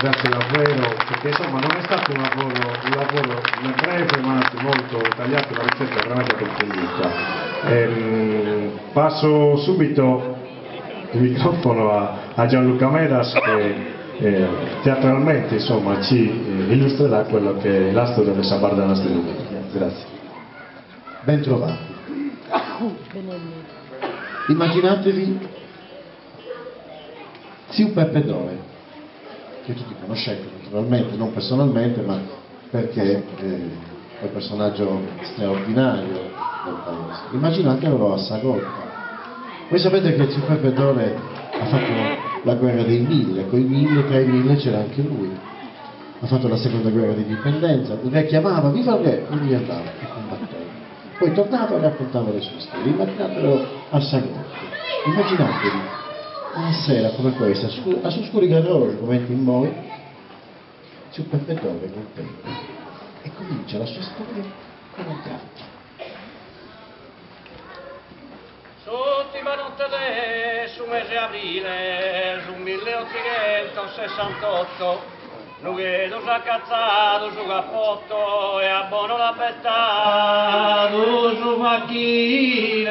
grazie davvero, perché insomma non è stato un lavoro, un lavoro breve ma molto tagliato, la ricetta è veramente approfondita. Ehm, passo subito il microfono a, a Gianluca Medas che eh, teatralmente insomma, ci eh, illustrerà quello che è la storia del Sabardana Studio. Grazie. Ben trovati. Immaginatevi Zio Peppe Dore, che tutti conoscete naturalmente, non personalmente, ma perché è un personaggio straordinario del paese. Immaginatevelo a Sagolta. Voi sapete che Zio Peppe Dore ha fatto la guerra dei mille, con i mille, tra i mille c'era anche lui. Ha fatto la seconda guerra di indipendenza, il re chiamava, viva il re, lui andava e combatteva. Poi tornava e raccontava le sue storie. Immaginatelo a Sagolta. Immaginatevi una sera come questa, a Suscuri Garrone, come in voi, un perfettore col tempo e comincia la sua storia con un gatto. L'ultima notte su mese aprile, su 1868, non vedo cazzato su cappotto e abbono la pettato su macchine.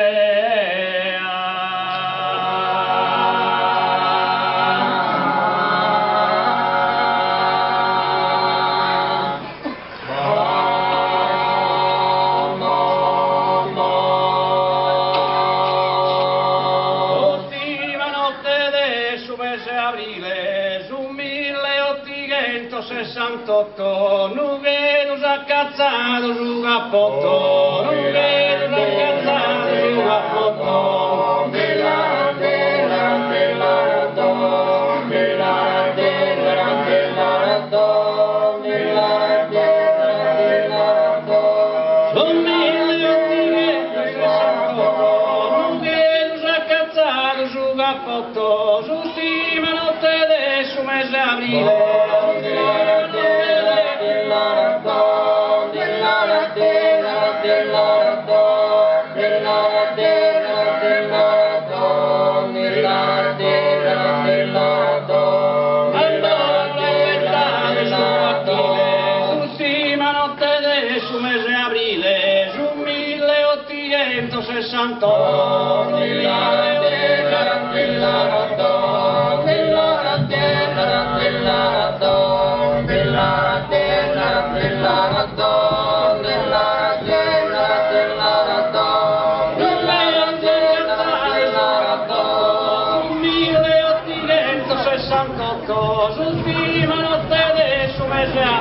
Su Jesús, sí, manos de su mesa.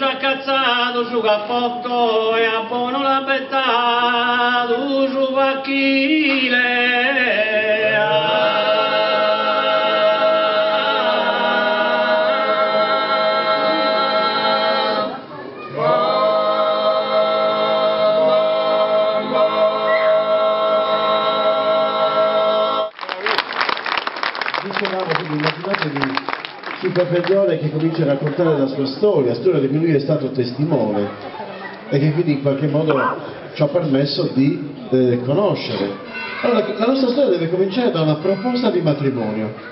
già cazzato su cappotto e a buono l'ha bettato su pacchile. Dicevamo, quindi immaginatevi peggiore che comincia a raccontare la sua storia, la storia di cui lui è stato testimone e che quindi in qualche modo ci ha permesso di eh, conoscere. Allora, la nostra storia deve cominciare da una proposta di matrimonio.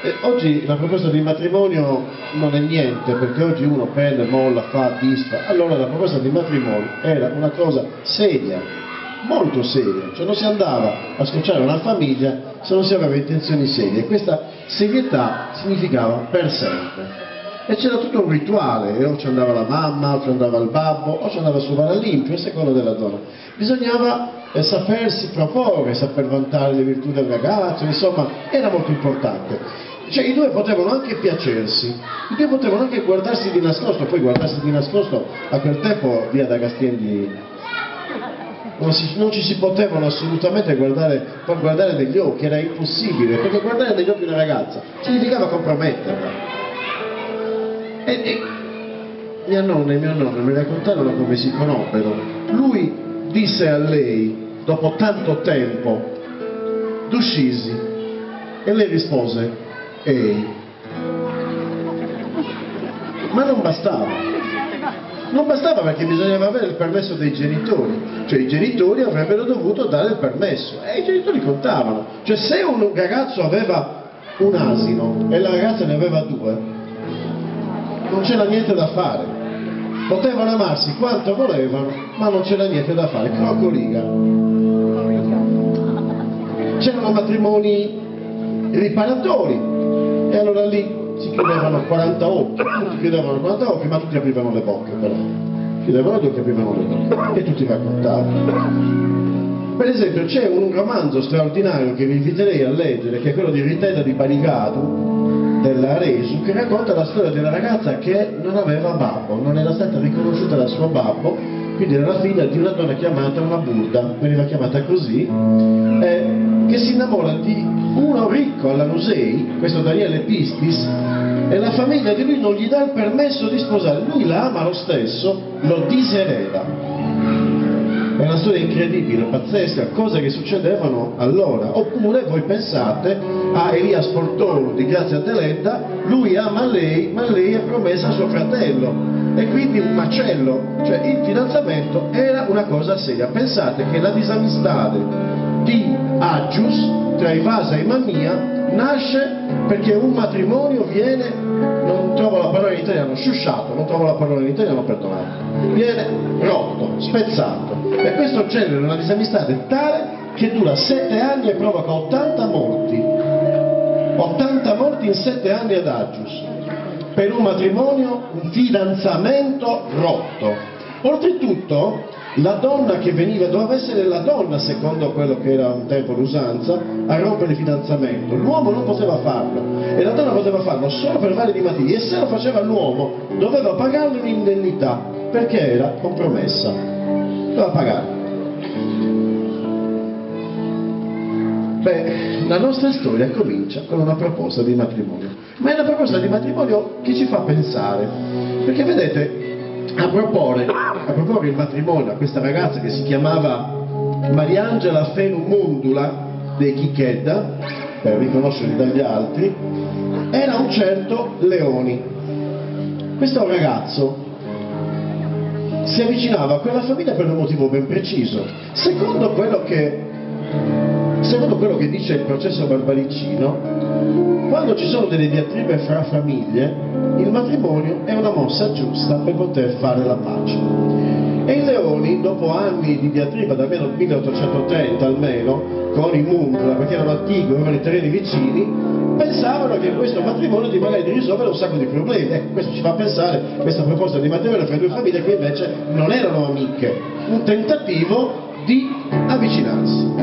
E oggi la proposta di matrimonio non è niente, perché oggi uno prende, molla, fa, disfa. Allora la proposta di matrimonio era una cosa seria, molto seria, cioè non si andava a scocciare una famiglia se non si aveva intenzioni serie. Questa serietà significava per sempre. E c'era tutto un rituale, o ci andava la mamma, o ci andava il babbo, o ci andava a sovare all'impio, a seconda della donna. Bisognava eh, sapersi proporre, saper vantare le virtù del ragazzo, insomma, era molto importante. Cioè i due potevano anche piacersi, i due potevano anche guardarsi di nascosto, poi guardarsi di nascosto a quel tempo via da Gastielli non, si, non, ci si potevano assolutamente guardare, guardare negli occhi, era impossibile, perché guardare negli occhi una ragazza significava comprometterla. E, e mia nonna e mio nonno mi raccontarono come si conobbero. Lui disse a lei, dopo tanto tempo, d'uscisi, e lei rispose, ehi. Ma non bastava. Non bastava perché bisognava avere il permesso dei genitori, cioè i genitori avrebbero dovuto dare il permesso e i genitori contavano. Cioè se un ragazzo aveva un asino e la ragazza ne aveva due, non c'era niente da fare. Potevano amarsi quanto volevano, ma non c'era niente da fare. Crocoliga. C'erano matrimoni riparatori, e allora lì si chiudevano 40 occhi, tutti chiudevano 40 occhi, ma tutti aprivano le bocche però. Chiudevano gli occhi e aprivano le bocche. E tutti raccontavano. Per esempio c'è un romanzo straordinario che vi inviterei a leggere, che è quello di Ritella di Panicato, della Resu, che racconta la storia della ragazza che non aveva babbo, non era stata riconosciuta dal suo babbo, quindi era la figlia di una donna chiamata una burda, veniva chiamata così, eh, che si innamora di uno ricco alla Musei, questo Daniele Pistis, e la famiglia di lui non gli dà il permesso di sposare, lui la ama lo stesso, lo disereda. È una storia incredibile, pazzesca, cose che succedevano allora. Oppure voi pensate a Elia Sportolo di Grazia Deledda, lui ama lei, ma lei è promessa a suo fratello. E quindi un macello, cioè il fidanzamento era una cosa seria. Pensate che la disamistade di Agius tra Ivasa e Mamia nasce perché un matrimonio viene, non trovo la parola in italiano, sciusciato, non trovo la parola in italiano, perdonate, viene rotto, spezzato. E questo genera una disamistade tale che dura sette anni e provoca 80 morti. 80 morti in sette anni ad Agius. Per un matrimonio, un fidanzamento rotto. Oltretutto, la donna che veniva, doveva essere la donna, secondo quello che era un tempo l'usanza, a rompere il fidanzamento. L'uomo non poteva farlo e la donna poteva farlo solo per validi motivi e se lo faceva l'uomo doveva pagarle un'indennità perché era compromessa. Doveva pagarlo. Beh, la nostra storia comincia con una proposta di matrimonio, ma è una proposta di matrimonio che ci fa pensare, perché vedete, a proporre, a proporre il matrimonio a questa ragazza che si chiamava Mariangela Fenumundula de Chichedda, per riconoscerli dagli altri, era un certo Leoni. Questo ragazzo si avvicinava a quella famiglia per un motivo ben preciso. Secondo quello che, secondo quello che dice il processo Barbaricino, quando ci sono delle diatribe fra famiglie, il matrimonio è una mossa giusta per poter fare la pace. E i Leoni, dopo anni di diatriba, da almeno 1830 almeno, con i Mundra, perché erano antichi, avevano i terreni vicini, pensavano che questo matrimonio di magari di risolvere un sacco di problemi. Ecco, questo ci fa pensare, questa proposta di matrimonio fra due famiglie che invece non erano amiche, un tentativo di avvicinarsi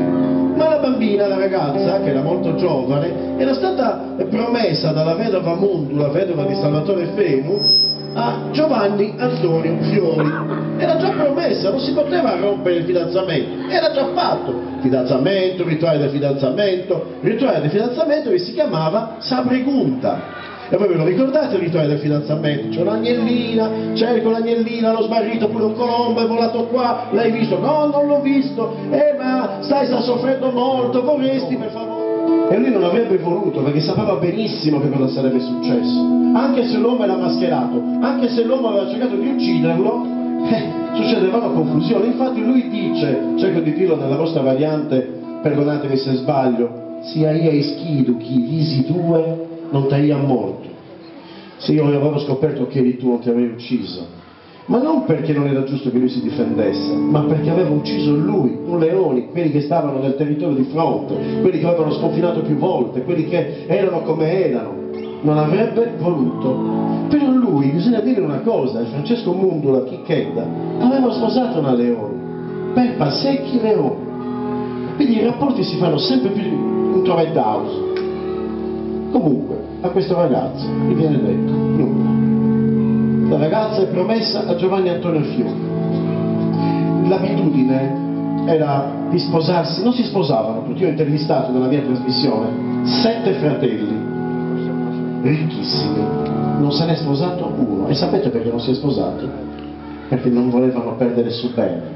bambina, la ragazza, che era molto giovane, era stata promessa dalla vedova Mundula, vedova di Salvatore Fenu, a Giovanni Antonio Fiori. Era già promessa, non si poteva rompere il fidanzamento, era già fatto. Fidanzamento, rituale del fidanzamento, rituale del fidanzamento che si chiamava Sabrigunta. E voi ve lo ricordate il rituale del fidanzamento? C'è un'agnellina, cerco l'agnellina, l'ho smarrito pure un colombo, è volato qua, l'hai visto? No, non l'ho visto. Eh ma stai sta soffrendo molto, vorresti per favore? E lui non avrebbe voluto perché sapeva benissimo che cosa sarebbe successo. Anche se l'uomo era mascherato, anche se l'uomo aveva cercato di ucciderlo, eh, succedevano confusioni. Infatti lui dice, cerco di dirlo nella vostra variante, perdonatemi se sbaglio, sia io schido chi visi due non ti hai morto. Se io avevo scoperto che eri tu non ti avrei ucciso. Ma non perché non era giusto che lui si difendesse, ma perché aveva ucciso lui, un leone, quelli che stavano nel territorio di fronte, quelli che avevano sconfinato più volte, quelli che erano come erano. Non avrebbe voluto. Però lui, bisogna dire una cosa, Francesco Mundula Chicchetta aveva sposato una leone, Peppa Secchi Leone. Quindi i rapporti si fanno sempre più introvettausi. Comunque, a questo ragazzo gli viene detto nulla. La ragazza è promessa a Giovanni Antonio Fiori. L'abitudine era di sposarsi, non si sposavano tutti, io ho intervistato nella mia trasmissione sette fratelli, ricchissimi, non se n'è sposato uno. E sapete perché non si è sposato? Perché non volevano perdere su bene.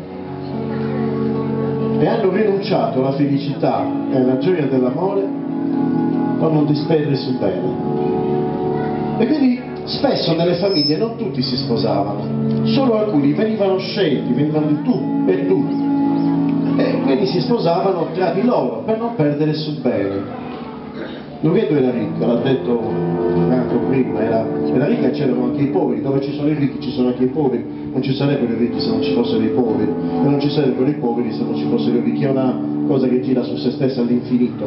E hanno rinunciato alla felicità e alla gioia dell'amore per non disperdere su bene. E quindi spesso nelle famiglie non tutti si sposavano, solo alcuni venivano scelti, venivano di tu per tutti. E quindi si sposavano tra di loro per non perdere su bene. Nughedo era ricco, l'ha detto Franco prima, era, era ricca e c'erano anche i poveri, dove ci sono i ricchi ci sono anche i poveri, non ci sarebbero i ricchi se non ci fossero i poveri, e non ci sarebbero i poveri se non ci fossero i ricchi, è una cosa che gira su se stessa all'infinito.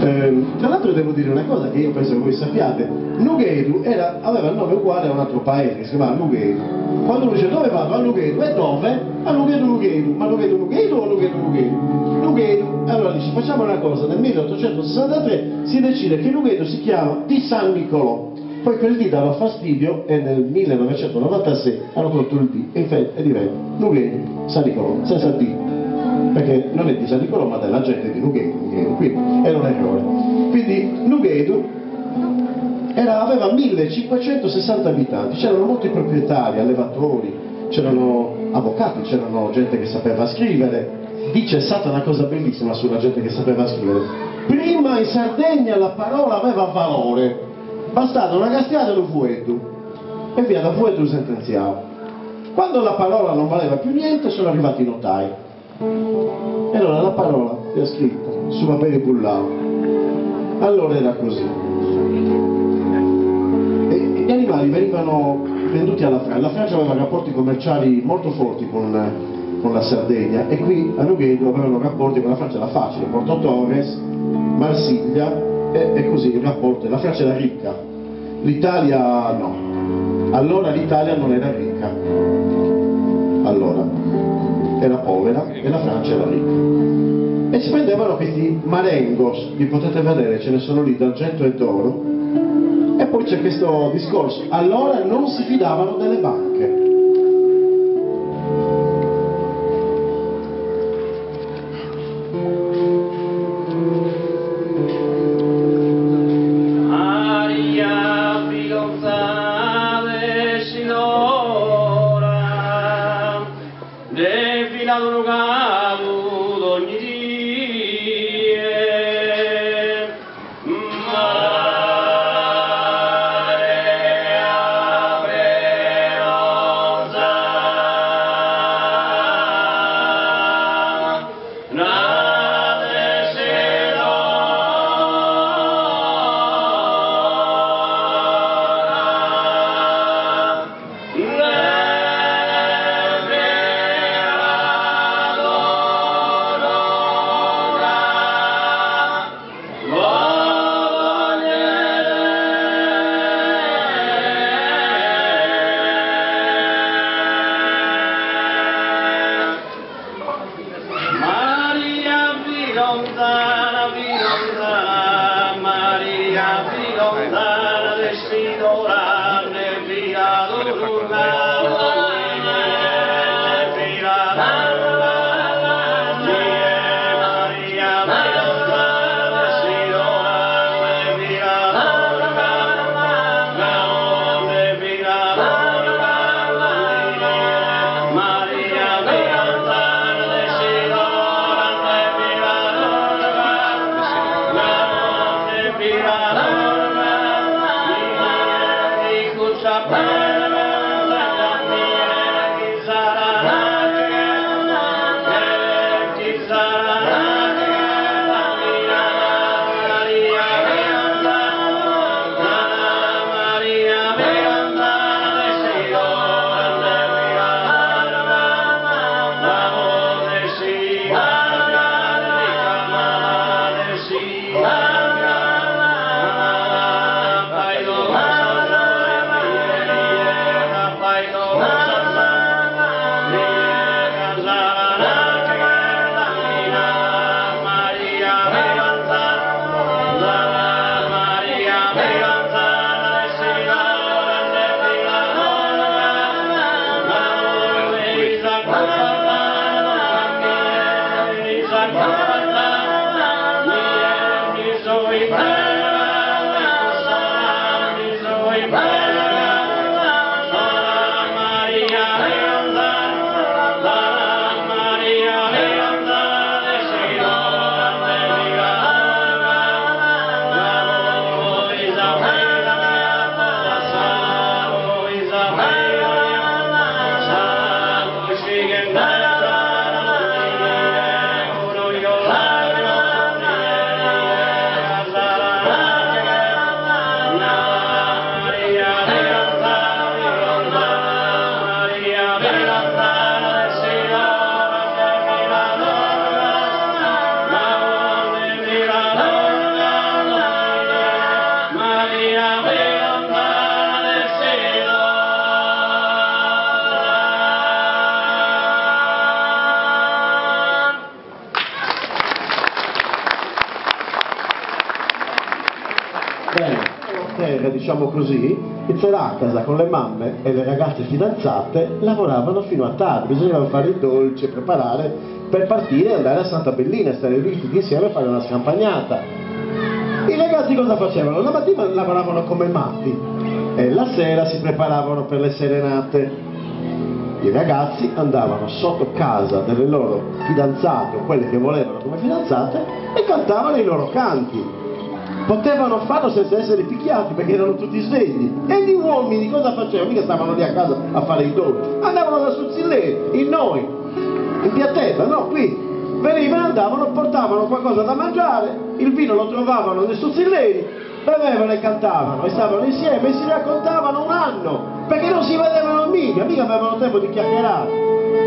Eh, tra l'altro devo dire una cosa che io penso che voi sappiate, Nughedu era, aveva il nome uguale a un altro paese si chiamava Nughedu. Quando lui dice dove vado? A Nughedu, e dove? A Nughedu Nughedu, ma Nughedu Nughedu o Nughedu Nughedu? Nughedu, allora dice facciamo una cosa, nel 1863 si decide che Nughedu si chiama di San Nicolò, poi quel D dava fastidio e nel 1996 hanno tolto il D e diventa Nughedu San Nicolò, senza D, perché non è di San Nicolò ma della gente di Nughedu quindi era un errore. Quindi Nughedu era, aveva 1560 abitanti, c'erano molti proprietari, allevatori, c'erano avvocati, c'erano gente che sapeva scrivere. Dice è stata una cosa bellissima sulla gente che sapeva scrivere. Prima in Sardegna la parola aveva valore, bastava una castiata e un fuetto, e via da fuetto sentenziato. Quando la parola non valeva più niente sono arrivati i notai. E allora la parola è scritta su papere bullao. Allora era così e gli animali venivano venduti alla Francia. La Francia aveva rapporti commerciali molto forti con, con la Sardegna e qui a Nughedo avevano rapporti con la Francia era facile, Porto Torres, Marsiglia e, e così il rapporto. La Francia era ricca, l'Italia no. Allora l'Italia non era ricca, allora era povera e la Francia era ricca. E si prendevano questi marengos, li potete vedere, ce ne sono lì d'argento e d'oro, e poi c'è questo discorso, allora non si fidavano delle banche. Diciamo così, a casa con le mamme e le ragazze fidanzate lavoravano fino a tardi, bisognava fare il dolce, preparare per partire e andare a Santa Bellina, stare lì tutti insieme a fare una scampagnata. I ragazzi cosa facevano? La mattina lavoravano come matti e la sera si preparavano per le serenate. I ragazzi andavano sotto casa delle loro fidanzate o quelle che volevano come fidanzate e cantavano i loro canti potevano farlo senza essere picchiati perché erano tutti svegli. E gli uomini cosa facevano? mica stavano lì a casa a fare i dolci. Andavano da Suzzilleri, in noi in Piattella, no qui. Venivano, andavano, portavano qualcosa da mangiare il vino lo trovavano nei Suzzilleri bevevano e cantavano e stavano insieme e si raccontavano un anno perché non si vedevano mica, mica avevano tempo di chiacchierare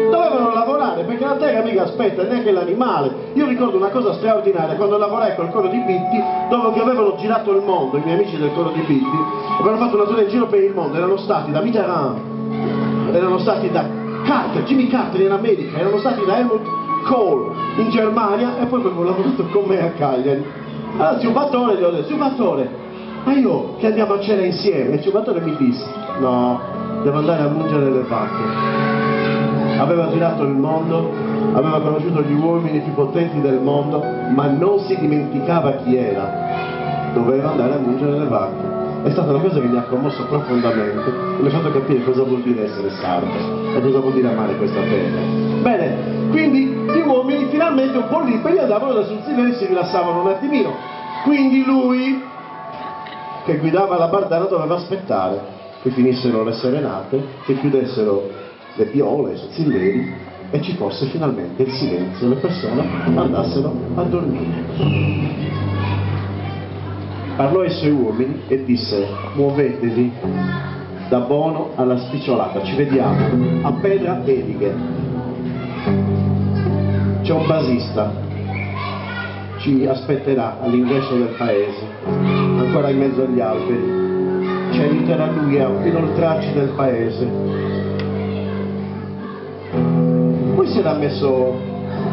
dovevano lavorare perché la terra mica aspetta neanche l'animale. Io ricordo una cosa straordinaria quando lavorai col coro di Bitti dopo che avevano girato il mondo i miei amici del coro di Bitti avevano fatto una tour in giro per il mondo erano stati da Mitterrand erano stati da Carter, Jimmy Carter in America erano stati da Helmut Kohl in Germania e poi avevano lavorato con me a Cagliari. Allora zio Battore gli ho detto zio Battore ma io che andiamo a cena insieme? E zio Battore mi disse no devo andare a mungere le vacche aveva girato il mondo, aveva conosciuto gli uomini più potenti del mondo, ma non si dimenticava chi era. Doveva andare a mungere le vacche. È stata una cosa che mi ha commosso profondamente e mi ha fatto capire cosa vuol dire essere sardo e cosa vuol dire amare questa terra. Bene, quindi gli uomini finalmente un po' liberi andavano da sul silenzio e si rilassavano un attimino. Quindi lui, che guidava la bardana, doveva aspettare che finissero le serenate, che chiudessero le piole, i sozzilleri e ci fosse finalmente il silenzio le persone andassero a dormire. Parlò ai suoi uomini e disse muovetevi da Bono alla spicciolata, ci vediamo a Pedra Edighe. C'è un basista, ci aspetterà all'ingresso del paese, ancora in mezzo agli alberi, ci aiuterà lui a inoltrarci del paese si era messo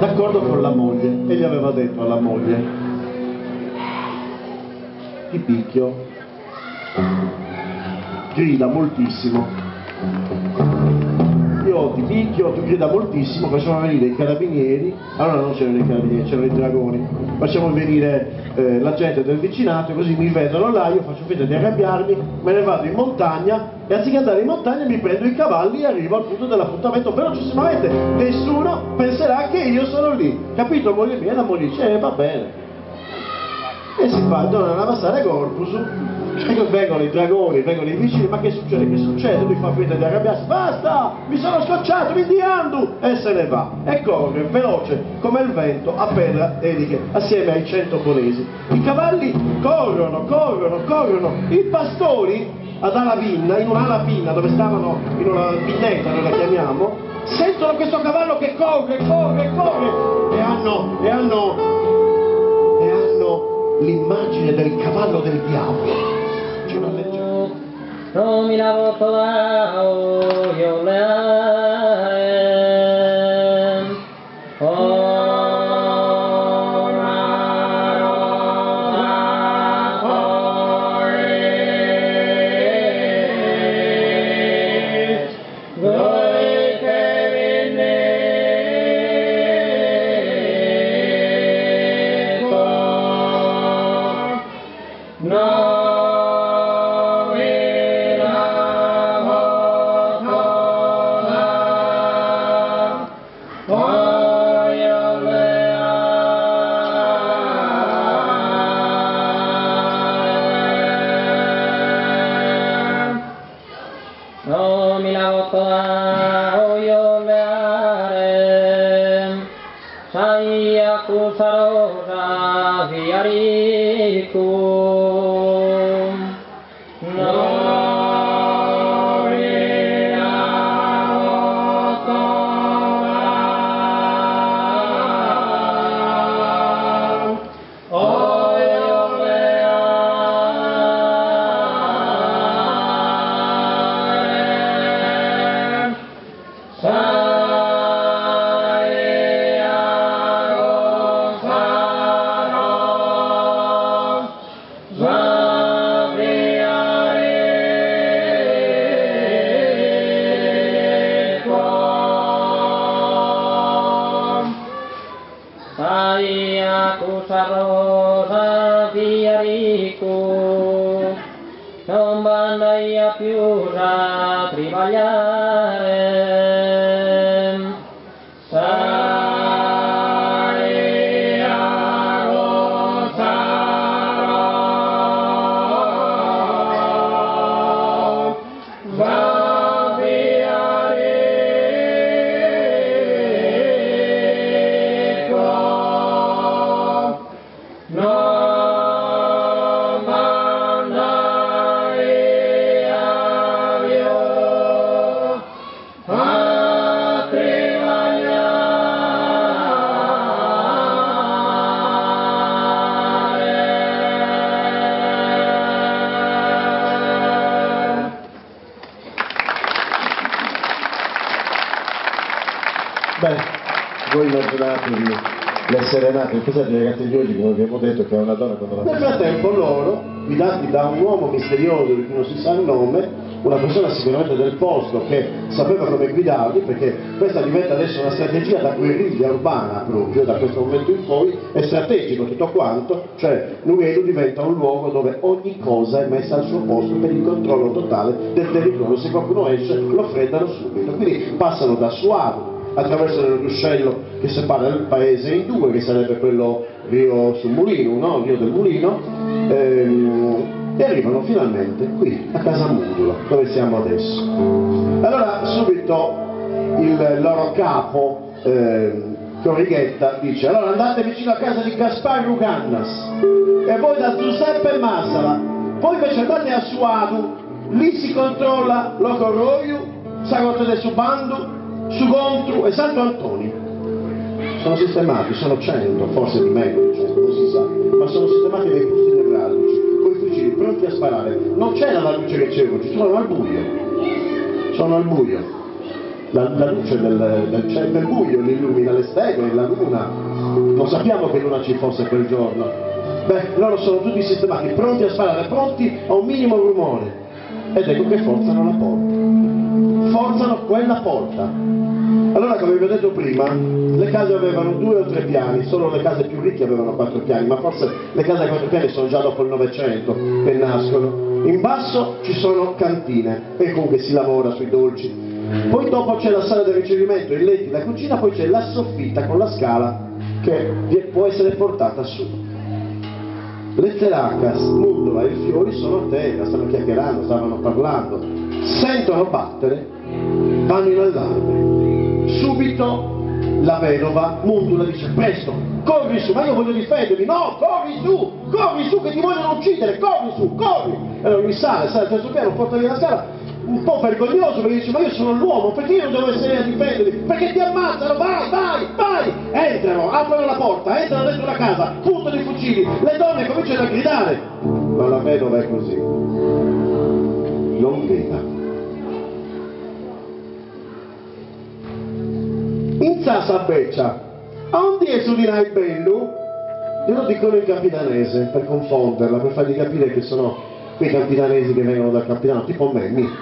d'accordo con la moglie e gli aveva detto alla moglie ti picchio. Grida moltissimo. Io ti picchio, tu grida moltissimo, facciamo venire i carabinieri, allora non c'erano i carabinieri, c'erano i dragoni, facciamo venire eh, la gente del vicinato, così mi vedono là, io faccio finta di arrabbiarmi, me ne vado in montagna e anziché andare in montagna mi prendo i cavalli e arrivo al punto dell'appuntamento velocissimamente, nessuno penserà che io sono lì, capito moglie mia? La moglie dice, eh, va bene. E si fa, tornano a Navassare Corpus, e vengono i dragoni, vengono i vicini, ma che succede? Che succede? Lui fa finta di arrabbiarsi, basta, mi sono scocciato, mi diandu! E se ne va, e corre veloce come il vento a Pedra Eliche, assieme ai cento polesi. I cavalli corrono, corrono, corrono, i pastori ad Alavina, in un'ala pinna dove stavano, in una pinnetta noi la chiamiamo, sentono questo cavallo che corre, corre, corre, e hanno, e hanno, e hanno l'immagine del cavallo del diavolo c'è una leggenda. Romi la votola o io रि कोम्बा नै अपि le serenate, pensate ai ragazzi di oggi che non abbiamo detto che è una donna quando la Nel frattempo loro, guidati da un uomo misterioso di cui non si sa il nome, una persona sicuramente del posto che sapeva come guidarli, perché questa diventa adesso una strategia da guerriglia urbana proprio, da questo momento in poi, è strategico tutto quanto, cioè Nuedo diventa un luogo dove ogni cosa è messa al suo posto per il controllo totale del territorio, se qualcuno esce lo freddano subito, quindi passano da Suado attraversano il ruscello che separa il paese in due, che sarebbe quello Rio sul Mulino, no? Rio del Mulino, ehm, e arrivano finalmente qui a Casa Mundula, dove siamo adesso. Allora subito il loro capo, ehm, Corrighetta, dice allora andate vicino a casa di Gaspar Rugannas e voi da Giuseppe Massala, poi invece andate a Suadu, lì si controlla Locorroiu, Sagotte de Subandu, Sugontru e Santo Antonio. Sono sistemati, sono cento, forse di meno, cioè, non si sa, ma sono sistemati dei posti nevralgici, con i fucili pronti a sparare. Non c'era la luce che c'è oggi, sono al buio. Sono al buio. La, la luce del, del, cielo- del buio li illumina le stelle, la luna. Non sappiamo che luna ci fosse quel giorno. Beh, loro sono tutti sistemati, pronti a sparare, pronti a un minimo rumore. Ed ecco che forzano la porta forzano quella porta. Allora, come vi ho detto prima, le case avevano due o tre piani, solo le case più ricche avevano quattro piani, ma forse le case a quattro piani sono già dopo il Novecento che nascono. In basso ci sono cantine e comunque si lavora sui dolci. Poi dopo c'è la sala del ricevimento, i letti, la cucina, poi c'è la soffitta con la scala che può essere portata su. Le teracas, Mundola e i fiori sono a terra, stanno chiacchierando, stavano parlando, sentono battere, vanno in allarme. Subito la vedova Mundula dice presto, corri su, ma io voglio difendermi, no, corri su, corri su che ti vogliono uccidere, corri su, corri. Allora lui sale, sale al terzo piano, porta via la scala, un po' vergognoso perché dice ma io sono l'uomo, perché io devo essere a difendermi? Perché ti ammazzano, vai, vai, vai! Entrano, aprono la porta, entrano dentro la casa, puntano i fucili, le donne cominciano a gridare. Ma la vedova è così, non grida. Sassa beccia, a un die su dirai bello? Glielo dicono in capitanese per confonderla, per fargli capire che sono quei capitanesi che vengono dal capitano, tipo me, mi.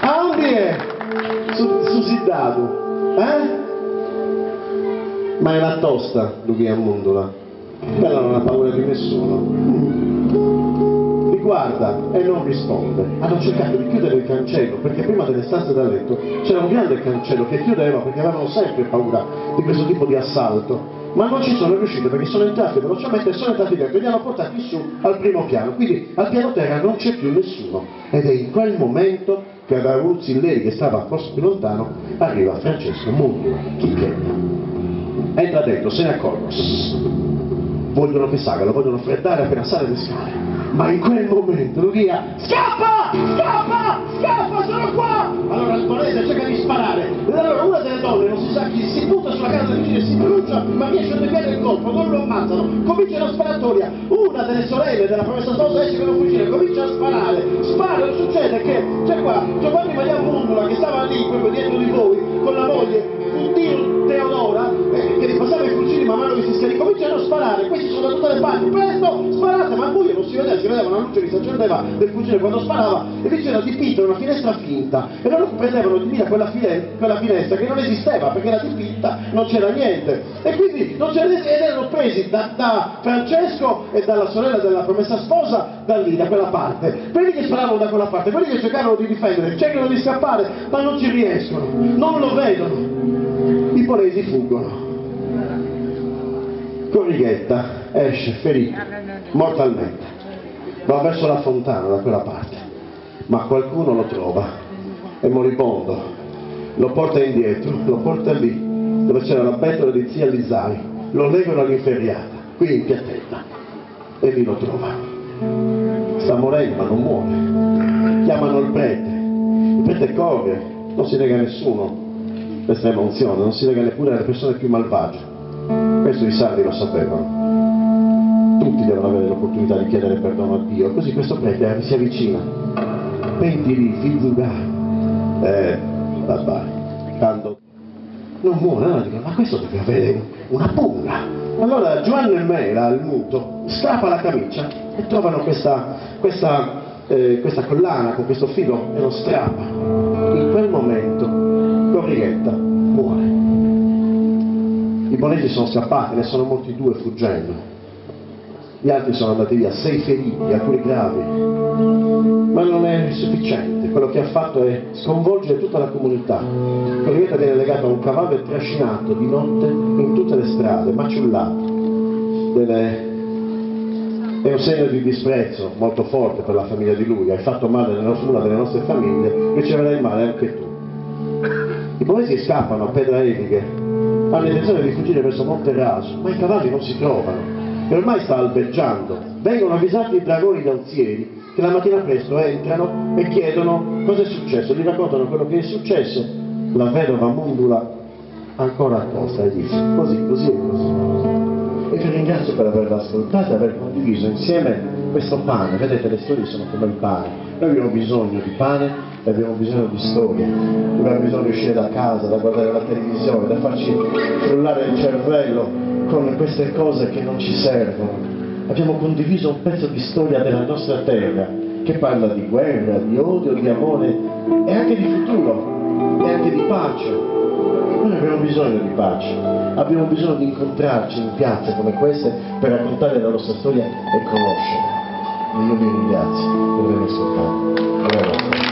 A un die su, sussidato, eh? Ma era tosta, lui a Mondola. Quella non ha paura di nessuno guarda e non risponde. Hanno cercato di chiudere il cancello perché prima delle stanze da letto c'era un grande cancello che chiudeva perché avevano sempre paura di questo tipo di assalto. Ma non ci sono riusciti perché sono entrati velocemente e sono entrati dentro e li hanno portati su al primo piano. Quindi al piano terra non c'è più nessuno. Ed è in quel momento che ad Abruzzi lei che stava forse più lontano, arriva Francesco Mundula, chicchetta. Entra dentro, se ne accorgono. Sss. Vogliono che salga, lo vogliono freddare appena sale le scale. Ma in quel momento lui Scappa! Scappa! Scappa! Sono qua! Allora il Bonese cerca di sparare. E allora una delle donne, non si sa chi, si butta sulla casa del vicino e si brucia, ma riesce a deviare il colpo, non lo ammazzano. Comincia la sparatoria. Una delle sorelle della promessa sposa esce con un fucile, comincia a sparare. Spara, succede che c'è qua Giovanni Maria Mundula che stava lì proprio dietro di voi con la moglie Puntino Teodora che ripassava i fucili man mano che si scaricava cominciano a sparare. Questi sono da tutte le parti presto sparate ma al buio non si vedeva si vedeva una luce che si accendeva del fucile quando sparava e lì c'era dipinta una finestra finta. E loro pretendevano di dire quella, fine- quella finestra che non esisteva perché era dipinta non c'era niente. E quindi non c'era niente ed erano presi da, da Francesco e dalla sorella della promessa sposa da lì da quella parte. Quelli che sparavano da quella parte quelli che cercavano di difendere cercano di scappare ma non ci riescono non lo vedono. I polesi fuggono. Corrighetta esce ferito, mortalmente. Va verso la fontana da quella parte, ma qualcuno lo trova, è moribondo, lo porta indietro, lo porta lì, dove c'era la bettola di zia Lisari, lo legano all'inferriata, qui in piattella, e lì lo trova. Sta morendo ma non muore. Chiamano il prete, il prete corre, non si nega a nessuno, l'estrema unzione, non si lega neppure alle persone più malvagie. Questo i sardi lo sapevano. Tutti devono avere l'opportunità di chiedere perdono a Dio, così questo prete si avvicina. Pentili, fizugare. Eh, vabbè, tanto non muore, allora dico, ma questo deve avere una punga. Allora Giovanni Mela, il muto, strappa la camicia e trovano questa, questa, eh, questa collana con questo filo e lo strappa. In quel momento Corrighetta muore. I bonesi sono scappati, ne sono morti due fuggendo. Gli altri sono andati via, sei feriti, alcuni gravi. Ma non è sufficiente, quello che ha fatto è sconvolgere tutta la comunità. Corrighetta viene legato a un cavallo e trascinato di notte in tutte le strade, maciullato. Delle- È un segno di disprezzo molto forte per la famiglia di lui. Hai fatto male nostra- una delle nostre famiglie, riceverai male anche tu. I polesi scappano a pedra eliche, hanno intenzione di fuggire verso Monterraso, ma i cavalli non si trovano e ormai sta albeggiando. Vengono avvisati i dragoni danzieri che la mattina presto entrano e chiedono cosa è successo, gli raccontano quello che è successo. La vedova Mundula ancora accosta e dice così, così e così. E vi ringrazio per averla ascoltata e aver condiviso insieme questo pane. Vedete, le storie sono come il pane. Noi abbiamo bisogno di pane e abbiamo bisogno di storie. Abbiamo bisogno di uscire da casa, da guardare la televisione, da farci frullare il cervello con queste cose che non ci servono. Abbiamo condiviso un pezzo di storia della nostra terra che parla di guerra, di odio, di amore e anche di futuro e anche di pace. Noi abbiamo bisogno di pace, abbiamo bisogno di incontrarci in piazze come queste per raccontare la nostra storia e conoscere. E io vi ringrazio per avermi ascoltato.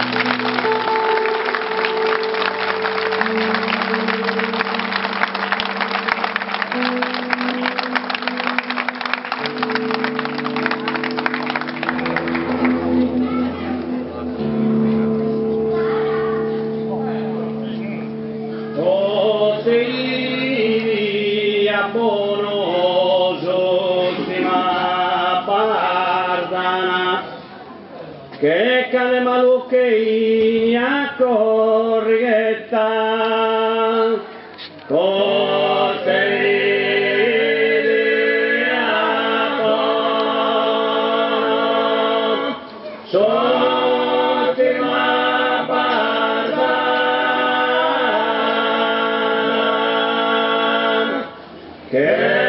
Che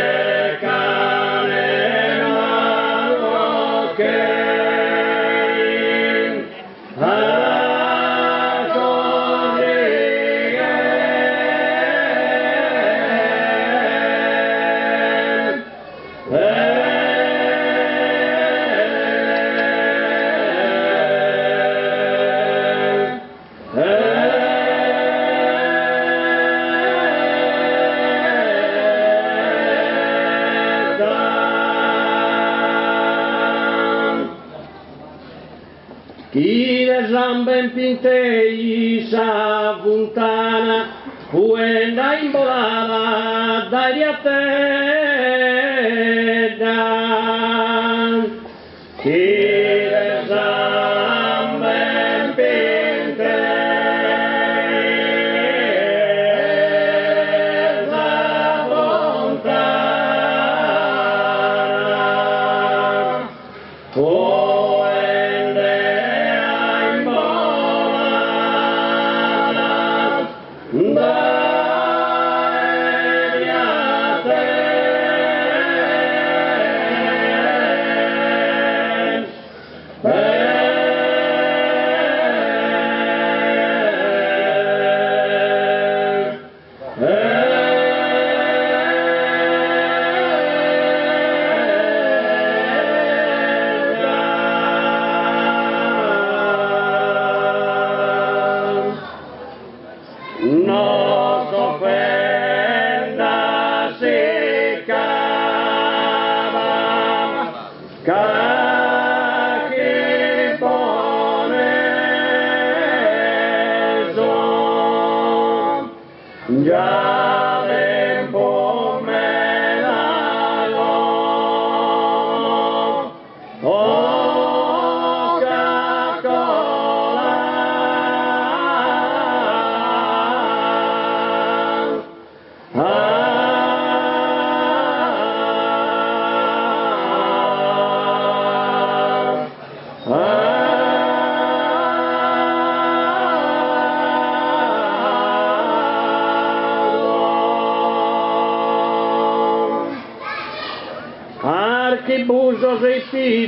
impintei sa 어. Archibusos e